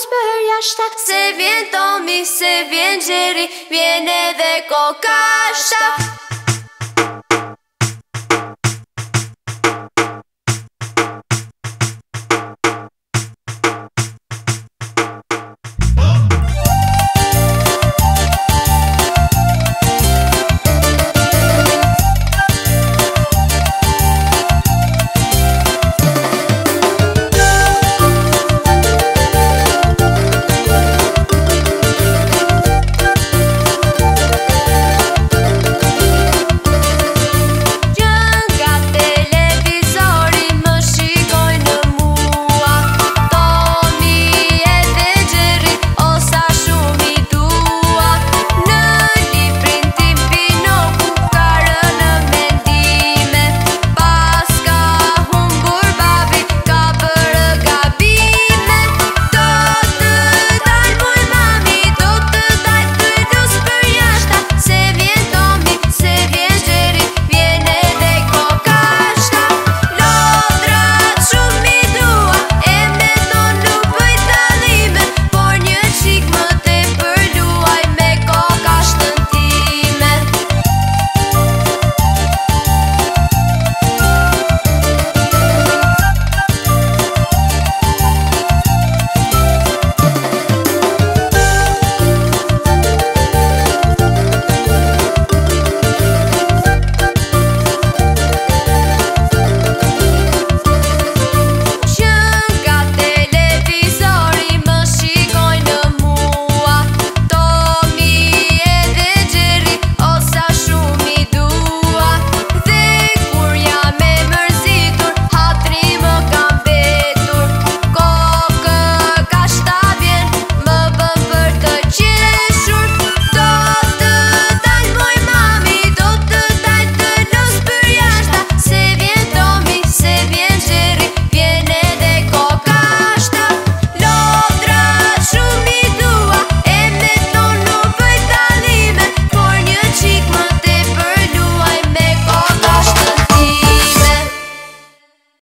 mos bërë jashta Se vjen Tomi, se vjen Gjeri, vjen edhe kokashta Se vjen vjen